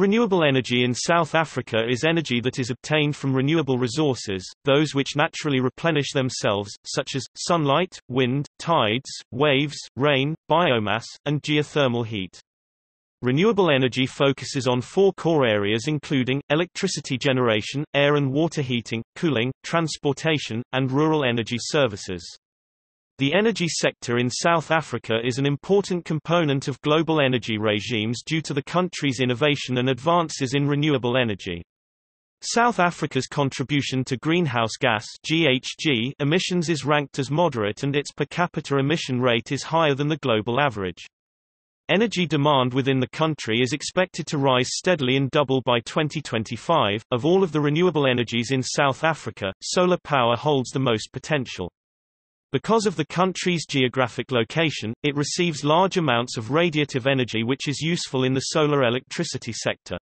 Renewable energy in South Africa is energy that is obtained from renewable resources, those which naturally replenish themselves, such as, sunlight, wind, tides, waves, rain, biomass, and geothermal heat. Renewable energy focuses on four core areas including, electricity generation, air and water heating, cooling, transportation, and rural energy services. The energy sector in South Africa is an important component of global energy regimes due to the country's innovation and advances in renewable energy. South Africa's contribution to greenhouse gas GHG emissions is ranked as moderate and its per capita emission rate is higher than the global average. Energy demand within the country is expected to rise steadily and double by 2025. Of all of the renewable energies in South Africa, solar power holds the most potential. Because of the country's geographic location, it receives large amounts of radiative energy which is useful in the solar electricity sector.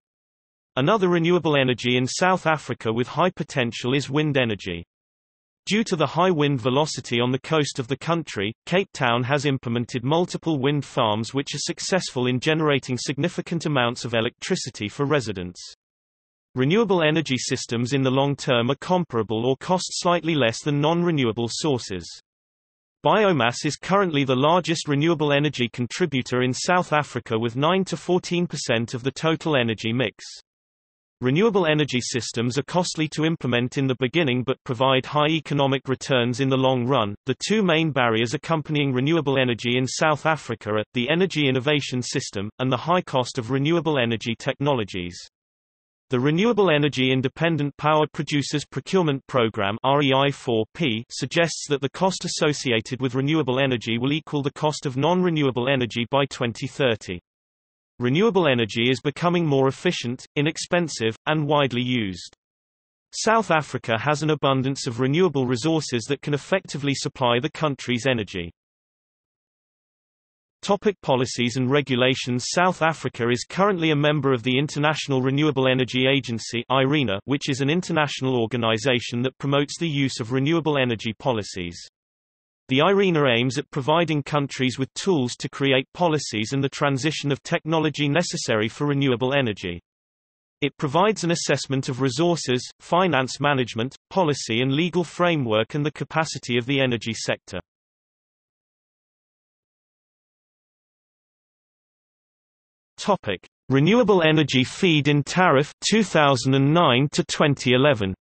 Another renewable energy in South Africa with high potential is wind energy. Due to the high wind velocity on the coast of the country, Cape Town has implemented multiple wind farms which are successful in generating significant amounts of electricity for residents. Renewable energy systems in the long term are comparable or cost slightly less than non-renewable sources. Biomass is currently the largest renewable energy contributor in South Africa with 9 to 14% of the total energy mix. Renewable energy systems are costly to implement in the beginning but provide high economic returns in the long run. The two main barriers accompanying renewable energy in South Africa are the energy innovation system and the high cost of renewable energy technologies. The Renewable Energy Independent Power Producers Procurement Program REI4P suggests that the cost associated with renewable energy will equal the cost of non-renewable energy by 2030. Renewable energy is becoming more efficient, inexpensive, and widely used. South Africa has an abundance of renewable resources that can effectively supply the country's energy. Topic policies and regulations South Africa is currently a member of the International Renewable Energy Agency IRENA, which is an international organization that promotes the use of renewable energy policies. The IRENA aims at providing countries with tools to create policies and the transition of technology necessary for renewable energy. It provides an assessment of resources, finance management, policy and legal framework and the capacity of the energy sector. Topic: Renewable Energy Feed-in Tariff 2009 to 2011.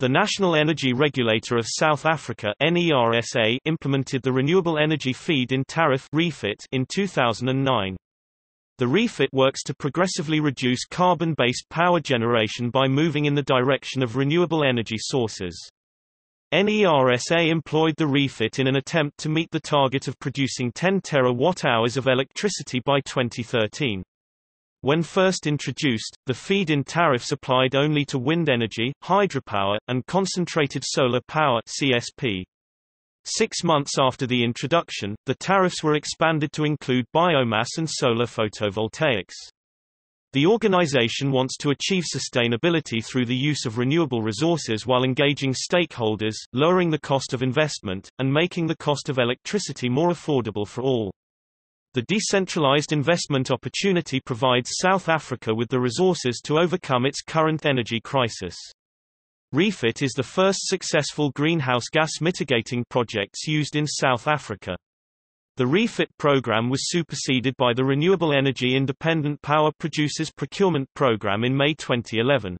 The National Energy Regulator of South Africa NERSA implemented the Renewable Energy Feed-in Tariff REFIT in 2009. The REFIT works to progressively reduce carbon-based power generation by moving in the direction of renewable energy sources. NERSA employed the REFIT in an attempt to meet the target of producing 10 terawatt-hours of electricity by 2013. When first introduced, the feed-in tariffs applied only to wind energy, hydropower, and concentrated solar power CSP. Six months after the introduction, the tariffs were expanded to include biomass and solar photovoltaics. The organization wants to achieve sustainability through the use of renewable resources while engaging stakeholders, lowering the cost of investment, and making the cost of electricity more affordable for all. The decentralized investment opportunity provides South Africa with the resources to overcome its current energy crisis. REFIT is the first successful greenhouse gas mitigating projects used in South Africa. The REFIT program was superseded by the Renewable Energy Independent Power Producers Procurement Program in May 2011.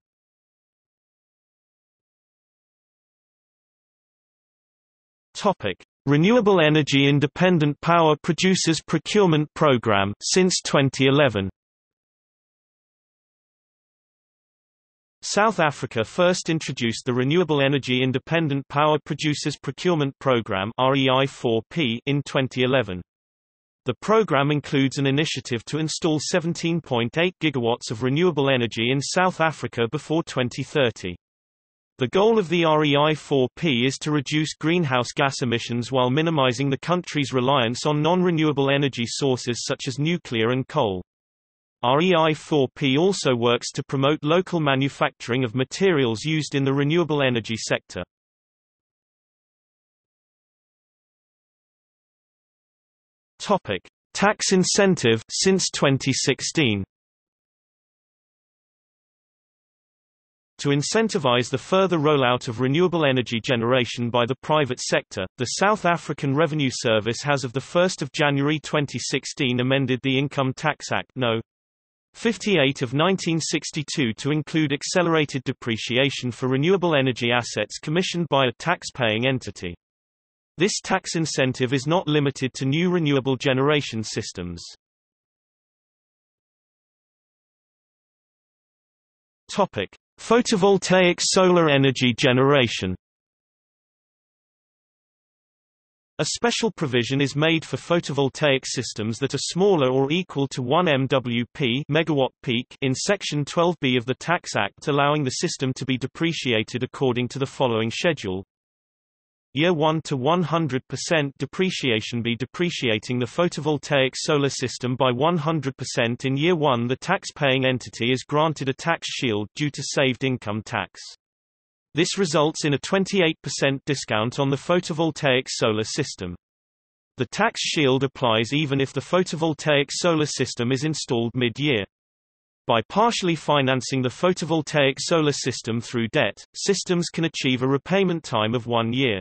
Topic: Renewable Energy Independent Power Producers Procurement Program since 2011. South Africa first introduced the Renewable Energy Independent Power Producers Procurement Program REI4P in 2011. The program includes an initiative to install 17.8 gigawatts of renewable energy in South Africa before 2030. The goal of the REI4P is to reduce greenhouse gas emissions while minimizing the country's reliance on non-renewable energy sources such as nuclear and coal. REI4P also works to promote local manufacturing of materials used in the renewable energy sector. Topic: tax incentive since 2016. To incentivize the further rollout of renewable energy generation by the private sector, the South African Revenue Service has of 1 January 2016 amended the Income Tax Act No. 58 of 1962 to include accelerated depreciation for renewable energy assets commissioned by a tax-paying entity. This tax incentive is not limited to new renewable generation systems. Topic: Photovoltaic solar energy generation A special provision is made for photovoltaic systems that are smaller or equal to 1 MWP megawatt peak in Section 12B of the Tax Act allowing the system to be depreciated according to the following schedule. Year 1 to 100% depreciation be depreciating the photovoltaic solar system by 100% in year 1 the tax-paying entity is granted a tax shield due to saved income tax. This results in a 28% discount on the photovoltaic solar system. The tax shield applies even if the photovoltaic solar system is installed mid-year. By partially financing the photovoltaic solar system through debt, systems can achieve a repayment time of one year.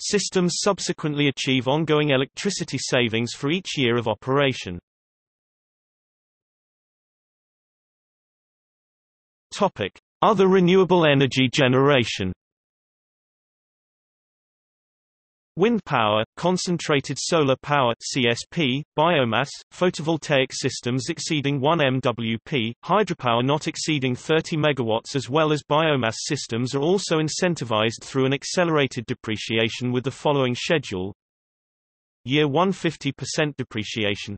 Systems subsequently achieve ongoing electricity savings for each year of operation. Topic: Other renewable energy generation. Wind power, concentrated solar power CSP, biomass, photovoltaic systems exceeding 1 MWP, hydropower not exceeding 30 MW as well as biomass systems are also incentivized through an accelerated depreciation with the following schedule. Year 1 50% depreciation.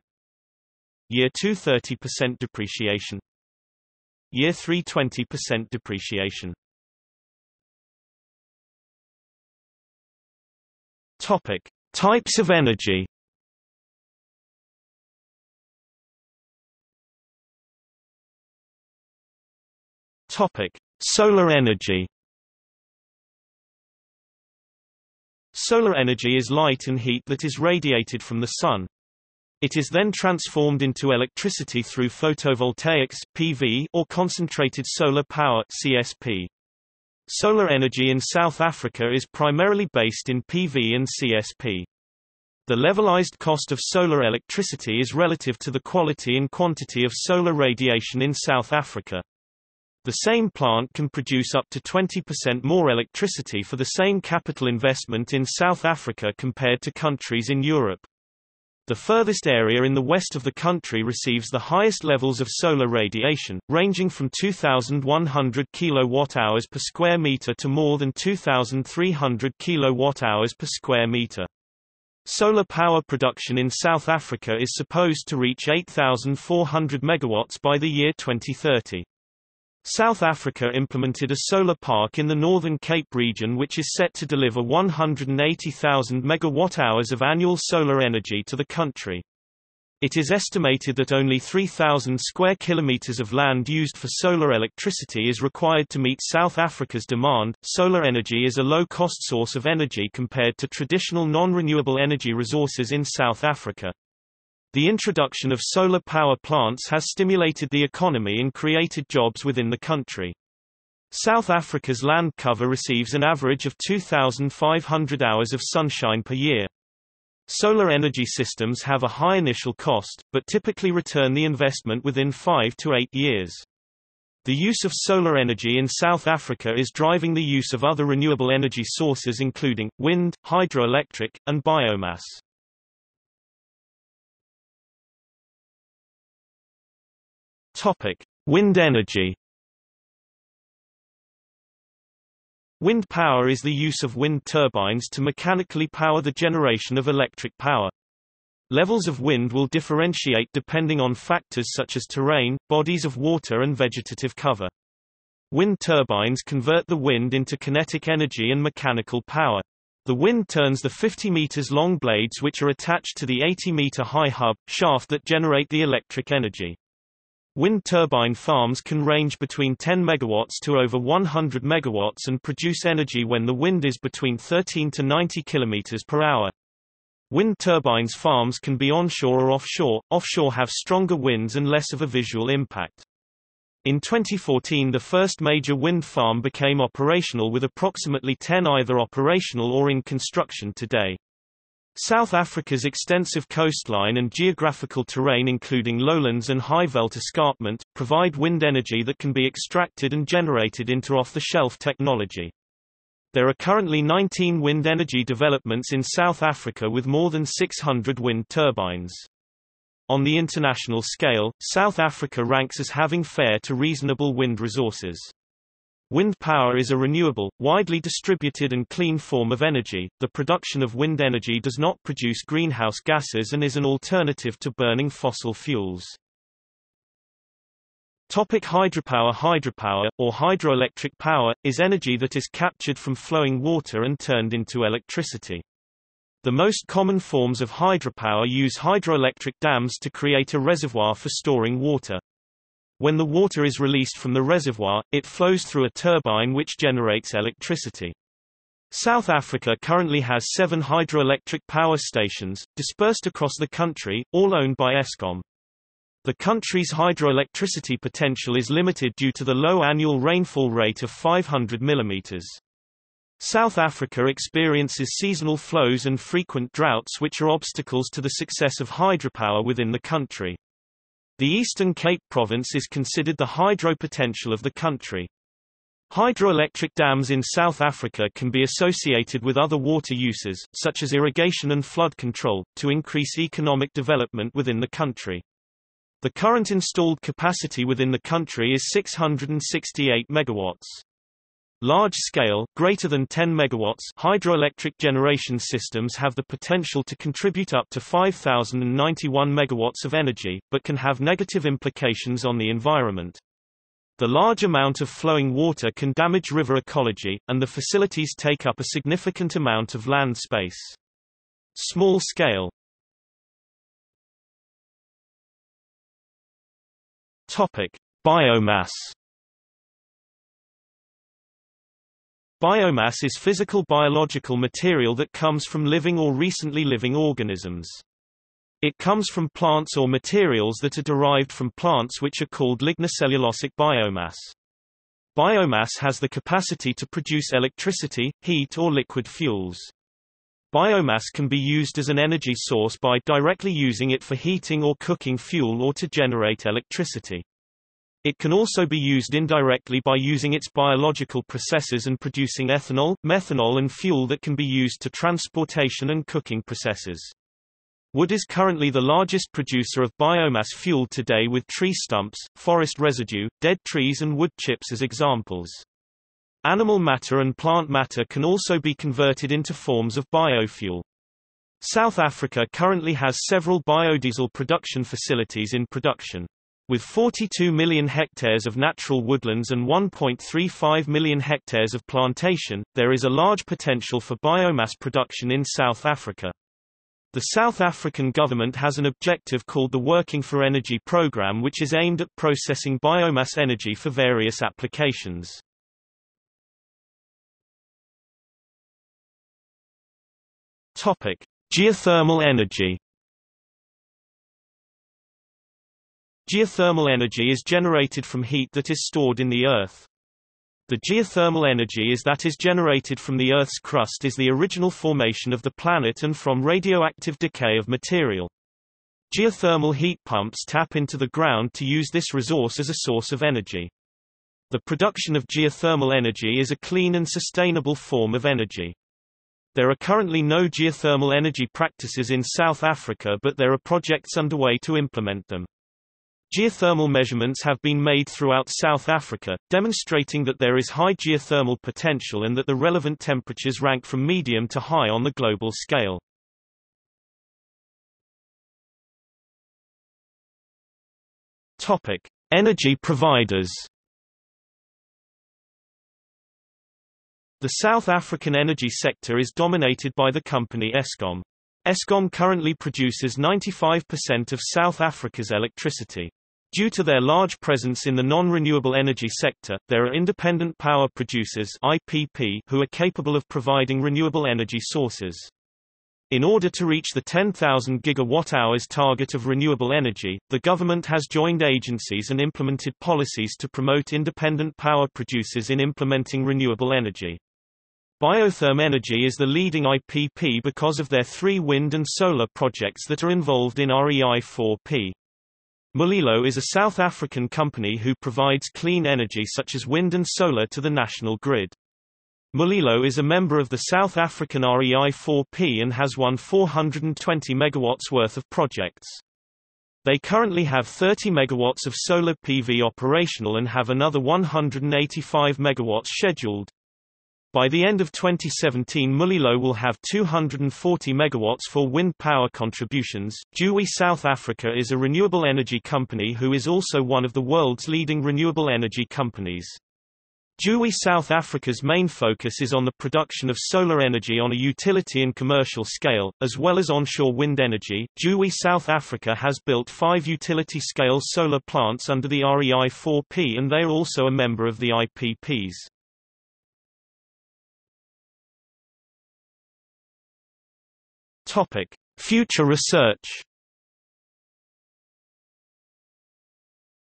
Year 2 30% depreciation Year 3 20% depreciation Topic: Types of energy. Topic: Solar energy. Solar energy is light and heat that is radiated from the sun. It is then transformed into electricity through photovoltaics PV or concentrated solar power CSP. Solar energy in South Africa is primarily based in PV and CSP. The levelized cost of solar electricity is relative to the quality and quantity of solar radiation in South Africa. The same plant can produce up to 20% more electricity for the same capital investment in South Africa compared to countries in Europe. The furthest area in the west of the country receives the highest levels of solar radiation, ranging from 2,100 kWh per square meter to more than 2,300 kWh per square meter. Solar power production in South Africa is supposed to reach 8,400 megawatts by the year 2030. South Africa implemented a solar park in the Northern Cape region which is set to deliver 180,000 megawatt-hours of annual solar energy to the country. It is estimated that only 3,000 square kilometers of land used for solar electricity is required to meet South Africa's demand. Solar energy is a low-cost source of energy compared to traditional non-renewable energy resources in South Africa. The introduction of solar power plants has stimulated the economy and created jobs within the country. South Africa's land cover receives an average of 2,500 hours of sunshine per year. Solar energy systems have a high initial cost, but typically return the investment within five to eight years. The use of solar energy in South Africa is driving the use of other renewable energy sources including, wind, hydroelectric, and biomass. Topic: Wind energy. Wind power is the use of wind turbines to mechanically power the generation of electric power. Levels of wind will differentiate depending on factors such as terrain, bodies of water and vegetative cover. Wind turbines convert the wind into kinetic energy and mechanical power. The wind turns the 50 meters long blades which are attached to the 80 meter high hub, shaft that generate the electric energy. Wind turbine farms can range between 10 MW to over 100 MW and produce energy when the wind is between 13 to 90 km per hour. Wind turbines farms can be onshore or offshore. Offshore have stronger winds and less of a visual impact. In 2014 the first major wind farm became operational with approximately 10 either operational or in construction today. South Africa's extensive coastline and geographical terrain including lowlands and high veld escarpment, provide wind energy that can be extracted and generated into off-the-shelf technology. There are currently 19 wind energy developments in South Africa with more than 600 wind turbines. On the international scale, South Africa ranks as having fair to reasonable wind resources. Wind power is a renewable, widely distributed and clean form of energy. The production of wind energy does not produce greenhouse gases and is an alternative to burning fossil fuels. Topic hydropower Hydropower, or hydroelectric power, is energy that is captured from flowing water and turned into electricity. The most common forms of hydropower use hydroelectric dams to create a reservoir for storing water. When the water is released from the reservoir, it flows through a turbine which generates electricity. South Africa currently has seven hydroelectric power stations, dispersed across the country, all owned by Eskom. The country's hydroelectricity potential is limited due to the low annual rainfall rate of 500 mm. South Africa experiences seasonal flows and frequent droughts which are obstacles to the success of hydropower within the country. The Eastern Cape Province is considered the hydro potential of the country. Hydroelectric dams in South Africa can be associated with other water uses, such as irrigation and flood control, to increase economic development within the country. The current installed capacity within the country is 668 megawatts. Large-scale, greater than 10 MW hydroelectric generation systems have the potential to contribute up to 5,091 MW of energy, but can have negative implications on the environment. The large amount of flowing water can damage river ecology, and the facilities take up a significant amount of land space. Small scale Topic. Biomass Biomass is physical biological material that comes from living or recently living organisms. It comes from plants or materials that are derived from plants which are called lignocellulosic biomass. Biomass has the capacity to produce electricity, heat or liquid fuels. Biomass can be used as an energy source by directly using it for heating or cooking fuel or to generate electricity. It can also be used indirectly by using its biological processes and producing ethanol, methanol and fuel that can be used to transportation and cooking processes. Wood is currently the largest producer of biomass fuel today with tree stumps, forest residue, dead trees and wood chips as examples. Animal matter and plant matter can also be converted into forms of biofuel. South Africa currently has several biodiesel production facilities in production. With 42 million hectares of natural woodlands and 1.35 million hectares of plantation, there is a large potential for biomass production in South Africa. The South African government has an objective called the Working for Energy Programme which is aimed at processing biomass energy for various applications. Topic: Geothermal energy Geothermal energy is generated from heat that is stored in the Earth. The geothermal energy is that is generated from the Earth's crust is the original formation of the planet and from radioactive decay of material. Geothermal heat pumps tap into the ground to use this resource as a source of energy. The production of geothermal energy is a clean and sustainable form of energy. There are currently no geothermal energy practices in South Africa but there are projects underway to implement them. Geothermal measurements have been made throughout South Africa, demonstrating that there is high geothermal potential and that the relevant temperatures rank from medium to high on the global scale. Topic: Energy providers. The South African energy sector is dominated by the company Eskom. Eskom currently produces 95% of South Africa's electricity. Due to their large presence in the non-renewable energy sector, there are independent power producers IPP who are capable of providing renewable energy sources. In order to reach the 10,000 gigawatt-hours target of renewable energy, the government has joined agencies and implemented policies to promote independent power producers in implementing renewable energy. Biotherm Energy is the leading IPP because of their three wind and solar projects that are involved in REI-4P. Mulilo is a South African company who provides clean energy such as wind and solar to the national grid. Mulilo is a member of the South African REI-4P and has won 420 megawatts worth of projects. They currently have 30 megawatts of solar PV operational and have another 185 megawatts scheduled. By the end of 2017 Mulilo will have 240 megawatts for wind power contributions. Juwi South Africa is a renewable energy company who is also one of the world's leading renewable energy companies. Juwi South Africa's main focus is on the production of solar energy on a utility and commercial scale, as well as onshore wind energy. Juwi South Africa has built five utility-scale solar plants under the REI-4P and they are also a member of the IPPs. Topic: Future research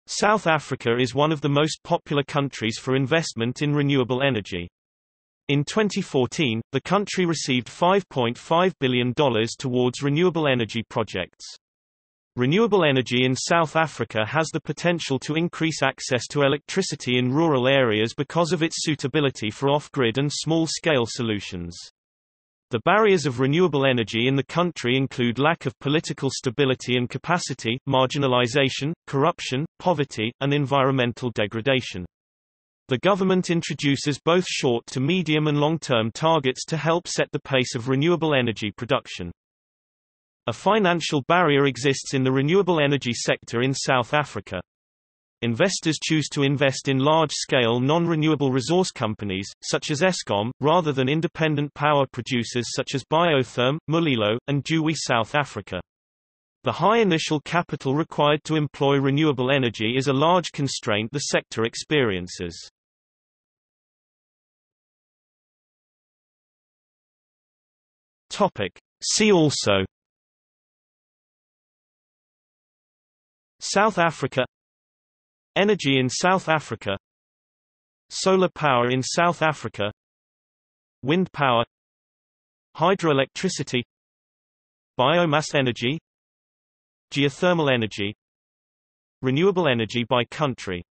South Africa is one of the most popular countries for investment in renewable energy. In 2014, the country received $5.5 billion towards renewable energy projects. Renewable energy in South Africa has the potential to increase access to electricity in rural areas because of its suitability for off-grid and small-scale solutions. The barriers of renewable energy in the country include lack of political stability and capacity, marginalization, corruption, poverty, and environmental degradation. The government introduces both short to medium and long-term targets to help set the pace of renewable energy production. A financial barrier exists in the renewable energy sector in South Africa. Investors choose to invest in large-scale non-renewable resource companies, such as Eskom, rather than independent power producers such as Biotherm, Mulilo, and Juwi South Africa. The high initial capital required to employ renewable energy is a large constraint the sector experiences. Topic. See also South Africa Energy in South Africa Solar power in South Africa Wind power Hydroelectricity Biomass energy Geothermal energy Renewable energy by country